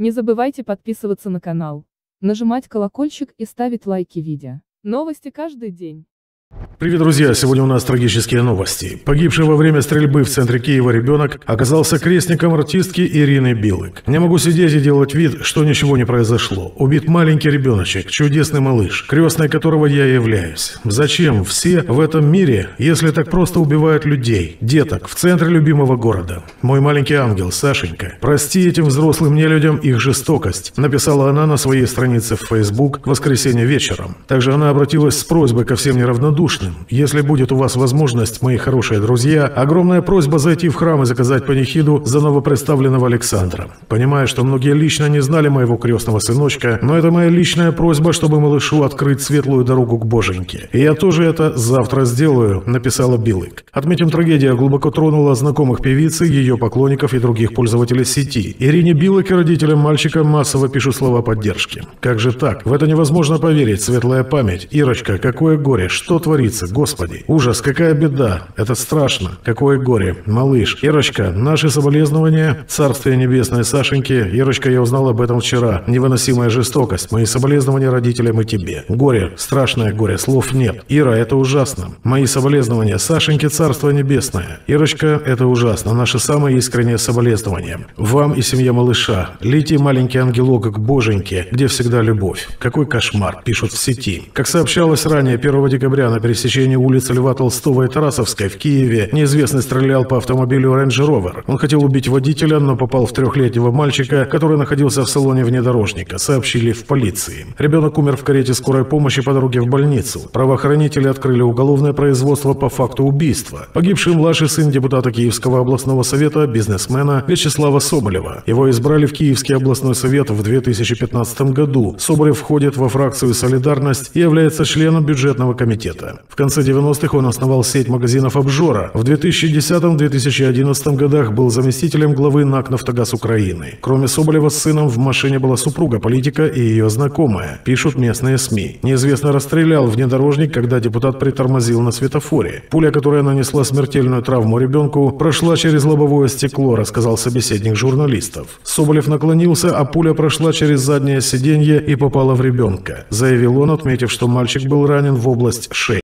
Не забывайте подписываться на канал, нажимать колокольчик и ставить лайки видео. Новости каждый день. Привет, друзья! Сегодня у нас трагические новости. Погибший во время стрельбы в центре Киева ребенок оказался крестником артистки Ирины Билык. Не могу сидеть и делать вид, что ничего не произошло. Убит маленький ребеночек, чудесный малыш, крестной которого я являюсь. Зачем все в этом мире, если так просто убивают людей, деток, в центре любимого города? Мой маленький ангел, Сашенька, прости этим взрослым нелюдям их жестокость, написала она на своей странице в Facebook в воскресенье вечером. Также она обратилась с просьбой ко всем неравнодушным Если будет у вас возможность, мои хорошие друзья, огромная просьба зайти в храм и заказать панихиду за новопредставленного Александра. Понимаю, что многие лично не знали моего крестного сыночка, но это моя личная просьба, чтобы малышу открыть светлую дорогу к боженьке. И я тоже это завтра сделаю, написала Билык. Отметим, трагедия глубоко тронула знакомых певицы, ее поклонников и других пользователей сети. Ирине Билык и родителям мальчика массово пишут слова поддержки. Как же так? В это невозможно поверить, светлая память. Ирочка, какое горе, что творится, Господи? Ужас, какая беда. Это страшно. Какое горе. Малыш. Ирочка, наши соболезнования. Царствие небесное Сашеньке. Ирочка, я узнал об этом вчера. Невыносимая жестокость. Мои соболезнования родителям и тебе. Горе. Страшное горе. Слов нет. Ира, это ужасно. Мои соболезнования Сашеньке, Царство небесное. Ирочка, это ужасно. Наши самые искренние соболезнования. Вам и семье малыша. Лети, маленький ангелок, к боженьке, где всегда любовь. Какой кошмар, пишут в сети. Как сообщалось ранее, 1 декабря на пересечении улиц Льва Толстого и Тарасовской в Киеве неизвестный стрелял по автомобилю Range Rover. Он хотел убить водителя, но попал в трехлетнего мальчика, который находился в салоне внедорожника, сообщили в полиции. Ребенок умер в карете скорой помощи по дороге в больницу. Правоохранители открыли уголовное производство по факту убийства. Погибший младший сын депутата Киевского областного совета, бизнесмена Вячеслава Соболева. Его избрали в Киевский областной совет в 2015 году. Соболев входит во фракцию «Солидарность» и является членом бюджетного комитета. В конце 90-х он основал сеть магазинов «Обжора». В 2010-2011 годах был заместителем главы НАК «Нафтогаз Украины». Кроме Соболева с сыном в машине была супруга политика и ее знакомая, пишут местные СМИ. Неизвестно расстрелял внедорожник, когда депутат притормозил на светофоре. Пуля, которая нанесла смертельную травму ребенку, прошла через лобовое стекло, рассказал собеседник журналистов. Соболев наклонился, а пуля прошла через заднее сиденье и попала в ребенка, заявил он, отметив, что мальчик был ранен в область шеи.